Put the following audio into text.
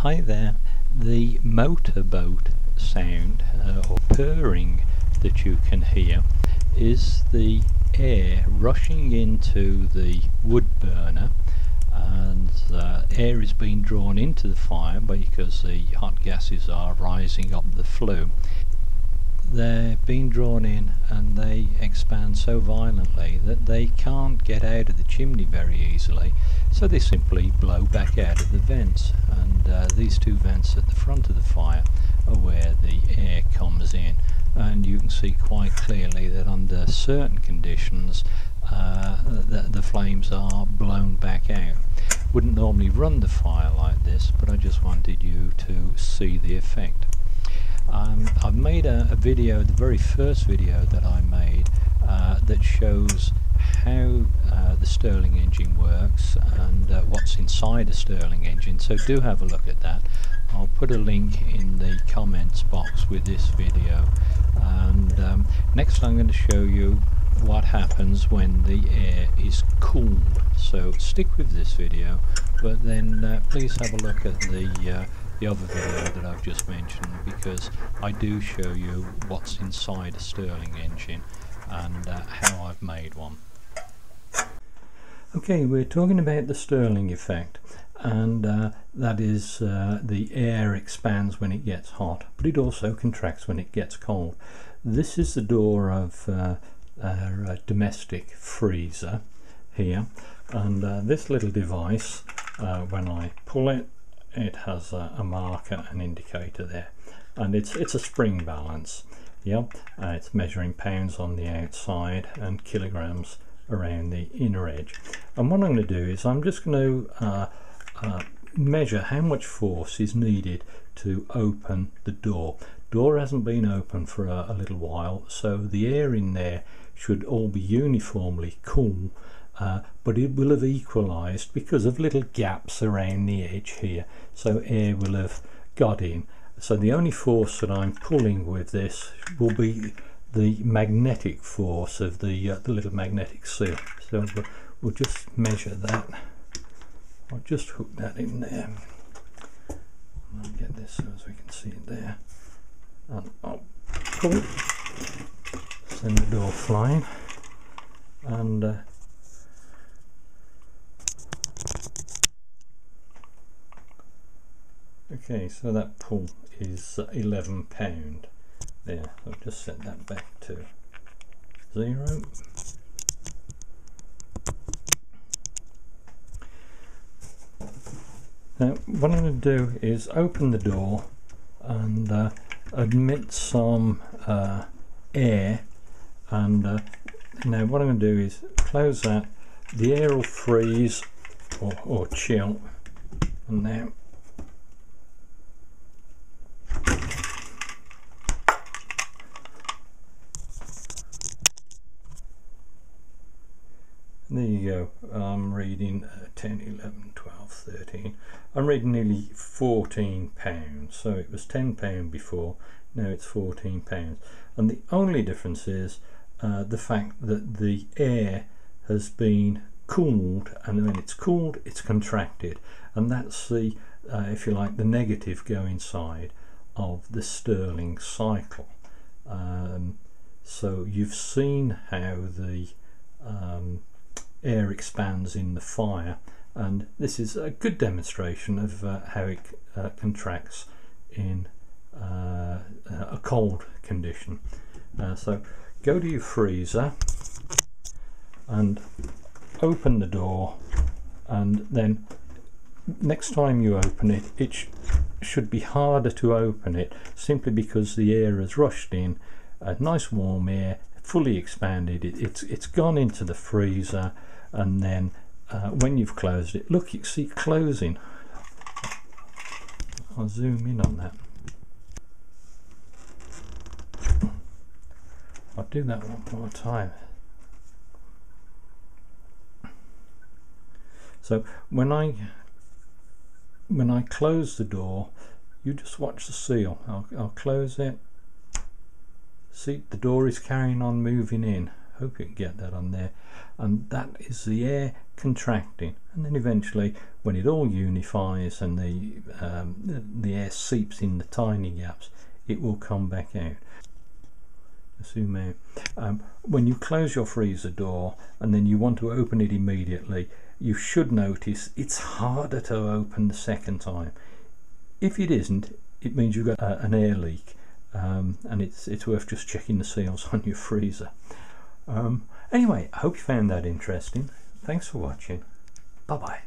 Hi there. The motorboat sound uh, or purring that you can hear is the air rushing into the wood burner and uh, air is being drawn into the fire because the hot gases are rising up the flue they're being drawn in and they expand so violently that they can't get out of the chimney very easily so they simply blow back out of the vents and uh, these two vents at the front of the fire are where the air comes in. And you can see quite clearly that under certain conditions uh, the, the flames are blown back out. Wouldn't normally run the fire like this but I just wanted you to see the effect. Um, I've made a, a, video, the very first video that I made, uh, that shows how uh, the Stirling engine works and uh, what's inside a Stirling engine, so do have a look at that. I'll put a link in the comments box with this video and um, next I'm going to show you what happens when the air is cooled so stick with this video but then uh, please have a look at the uh, the other video that I've just mentioned because I do show you what's inside a Stirling engine and uh, how I've made one. Okay, we're talking about the Stirling effect and uh, that is uh, the air expands when it gets hot but it also contracts when it gets cold. This is the door of uh, our domestic freezer here and uh, this little device uh, when I pull it it has a, a marker an indicator there and it's it's a spring balance yeah uh, it's measuring pounds on the outside and kilograms around the inner edge. And what I'm going to do is I'm just going to uh, uh, measure how much force is needed to open the door. Door hasn't been open for a, a little while so the air in there should all be uniformly cool uh, but it will have equalized because of little gaps around the edge here so air will have got in. So the only force that I'm pulling with this will be the magnetic force of the, uh, the little magnetic seal. So we'll, we'll just measure that. I'll just hook that in there. I'll get this so as we can see it there. And I'll pull send the door flying. And uh, Okay, so that pull is uh, 11 pound. There, I'll just set that back to zero. Now, what I'm going to do is open the door and uh, admit some uh, air and uh, now what I'm going to do is close that the air will freeze or, or chill and now there you go. I'm reading uh, 10 11 12 13 I'm reading nearly 14 pounds. So it was 10 pound before now it's 14 pounds. And the only difference is uh, the fact that the air has been cooled and when it's cooled it's contracted. And that's the uh, if you like the negative going side of the Stirling cycle. Um, so you've seen how the um, air expands in the fire and this is a good demonstration of uh, how it uh, contracts in uh, a cold condition. Uh, so go to your freezer and open the door and then next time you open it it sh should be harder to open it simply because the air has rushed in a nice warm air fully expanded it, it's it's gone into the freezer and then uh, when you've closed it look you see closing. I'll zoom in on that. I'll do that one more time. So when I when I close the door you just watch the seal. I'll, I'll close it see the door is carrying on moving in. Hope you can get that on there. And that is the air contracting. And then eventually when it all unifies and the, um, the, air seeps in the tiny gaps it will come back out. Zoom out. Um, when you close your freezer door and then you want to open it immediately you should notice it's harder to open the second time. If it isn't it means you've got uh, an air leak um, and it's it's worth just checking the seals on your freezer. Um, anyway I hope you found that interesting. Thanks for watching. Bye bye